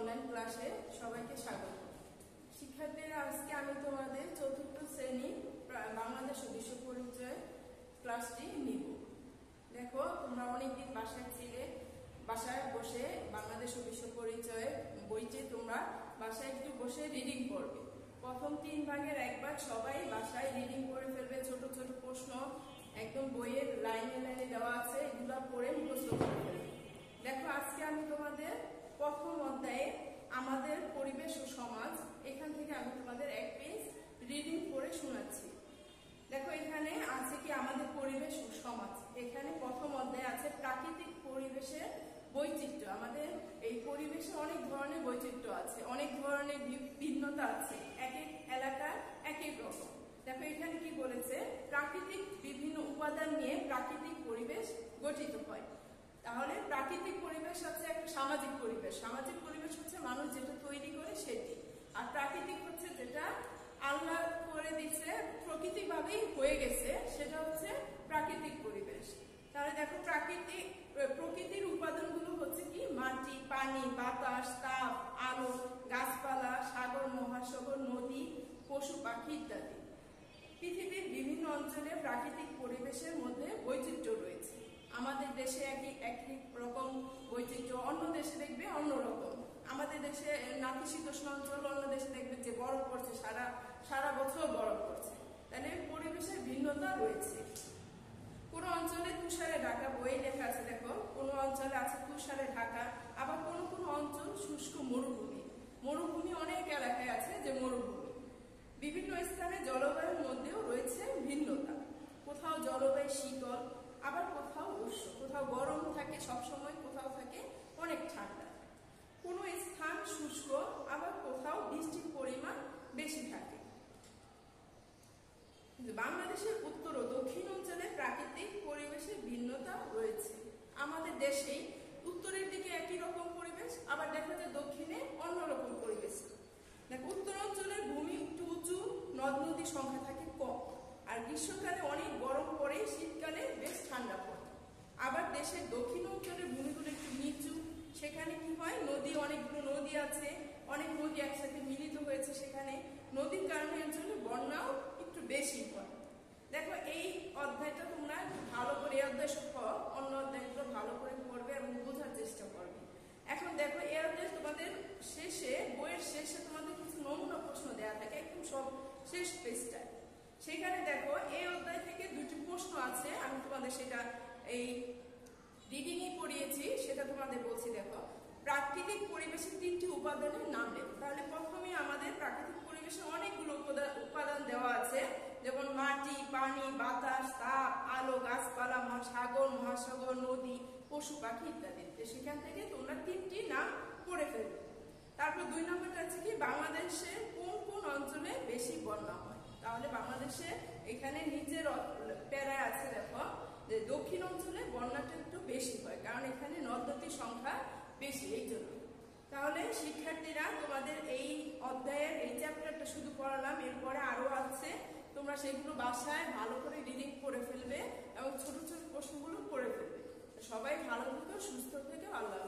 Online ক্লাসে সবাইকে স্বাগত। শিক্ষার্থীরা, আজকে আমি তোমাদের চতুর্থ শ্রেণি বাংলাদেশ বিশ্ব পরিচয় ক্লাসটি নিব। দেখো, তোমরা অনেকদিন বাসায় ছিলে, বাসায় বসে বাংলাদেশ বিশ্ব পরিচয় বইতে তোমরা বাসায় একটু বসে রিডিং করবে। প্রথম তিন ভাগের এক ভাগ সবাই বাসায় রিডিং প্রথম অধ্যায়ে আমাদের পরিবেশ ও সমাজ। এখান থেকে আমি তোমাদের এক পেজ রিডিং করে শোনাচ্ছি। দেখো, এখানে আছে কি আমাদের পরিবেশ ও সমাজ। এখানে প্রথম অধ্যায় আছে প্রাকৃতিক পরিবেশের বৈচিত্র্য। আমাদের এই পরিবেশে অনেক ধরনের বৈচিত্র্য আছে, অনেক ধরনের ভিন্নতা আছে। এক এক এলাকার এক এক রকম। দেখো, এখানে কি বলেছে? প্রাকৃতিক বিভিন্ন উপাদান নিয়ে প্রাকৃতিক পরিবেশ গঠিত হয়। তাহলে প্রাকৃতিক পরিবেশ হচ্ছে সামাজিক পরিবেশ। সামাজিক পরিবেশ হচ্ছে মানুষ যেটা তৈরি করে সেটি। আর প্রাকৃতিক হচ্ছে যেটা আল্লাহ করে দিচ্ছে প্রকৃতিক ভাবেই হয়ে গেছে, সেটা হচ্ছে প্রাকৃতিক পরিবেশ। তাহলে দেখো প্রাকৃতিক প্রকৃতির উপাদানগুলো হচ্ছে কি? মাটি, পানি, বাতাস, তাপ, আলো, গাছপালা, সাগর, মহাসাগর, নদী, পশু, পাখি ইত্যাদি। পৃথিবীর বিভিন্ন অঞ্চলে প্রাকৃতিক পরিবেশের মধ্যে বৈচিত্র্য রয়েছে। আমাদের দেশে একই একই রকম বৈচিত্র্য। অন্য দেশে দেখবে অন্য রকম। আমাদের দেশে নাতিশীতোষ্ণ অঞ্চল, অন্য দেশে দেখবে যে বরফ পড়ছে, সারা সারা বছর বরফ পড়ছে। তাহলে পরিবেশের ভিন্নতা রয়েছে। কোন অঞ্চলে তুষারে ঢাকা বই লেখা আছে, দেখো। কোন অঞ্চলে আছে তুষারে ঢাকা, আবার কোন কোন অঞ্চল শুষ্ক মরুভূমি। মরুভূমি অনেক এলাকায় আছে যে মরুভূমি বিভিন্ন স্থানে জলবায়ুর মধ্যেও রয়েছে ভিন্নতা কোথাও জলবায়ু শীতল আবার কোথাও উষ্ণ কোথাও গরম থাকে সবসময় কোথাও থাকে অনেক ঠান্ডা কোন স্থান শুষ্ক আবার কোথাও বৃষ্টির পরিমাণ বেশি থাকে বাংলাদেশের উত্তর ও দক্ষিণ অঞ্চলে প্রাকৃতিক পরিবেশের ভিন্নতা রয়েছে। আমাদের দেশেই উত্তরের দিকে একই রকম পরিবেশ, আবার দেখা যায় দক্ষিণে অন্যরকম পরিবেশ। দেখ, উত্তর অঞ্চলের ভূমি একটু উঁচু, নদ নদীর সংখ্যা থাকে কম, আর গ্রীষ্মকালে অনেক গরম পড়ে, শীতকালে বেশ ঠান্ডা পড়ে। আবার দেশের দক্ষিণ অঞ্চলের ভূমিগুলো একটু নিচু, সেখানে কি হয়, নদী, অনেকগুলো নদী আছে, অনেক নদী একসাথে মিলিত হয়েছে সেখানে। নদীর কারণে জন্য বন্যাও বেশি হয়। দেখো, এই অধ্যায়টা তোমরা ভালো করে, এই অধ্যায় সহ অন্য অধ্যায়গুলো ভালো করে পড়বে এবং বোঝার চেষ্টা করবে। এখন দেখো, এই অধ্যায় তোমাদের শেষে, বইয়ের শেষে তোমাদের কিছু নমুনা প্রশ্ন দেওয়া থাকে, একদম সব শেষ পেজটায়। সেখানে দেখো, এই অধ্যায় থেকে দুটি প্রশ্ন আছে, আমি তোমাদের সেটা এই রিডিংই পড়িয়েছি, সেটা তোমাদের বলছি, দেখো। প্রাকৃতিক পরিবেশের তিনটি উপাদানের নাম লেখো তাহলে প্রথমে আমাদের প্রাকৃতিক পরিবেশে অনেকগুলো উপাদান দেওয়া আছে যেমন মাটি, পানি, বাতাস, তাপ, আলো, গাছপালা সাগর মহাসাগর, নদী, পশু, পাখি ইত্যাদি। সেখান থেকে তোমরা তিনটি নাম পড়ে ফেলবে। তারপর দুই নম্বরটা আছে কি, বাংলাদেশে কোন কোন অঞ্চলে বেশি বন্যা হয়? তাহলে বাংলাদেশে এখানে নিজের প্যারায় আছে দেখো, যে দক্ষিণ অঞ্চলে বন্যাটা একটু বেশি হয়, কারণ এখানে নদ নদীর সংখ্যা বেশি, এই জন্য। তাহলে শিক্ষার্থীরা তোমাদের এই অধ্যায়ের এই চ্যাপ্টারটা শুধু পড়ালাম, এরপরে আরও আছে তোমরা সেগুলো বাসায় ভালো করে রিডিং করে ফেলবে এবং ছোট ছোট প্রশ্নগুলো করে ফেলবে। সবাই ভালো থেকো, সুস্থ থেকে, আল্লাহ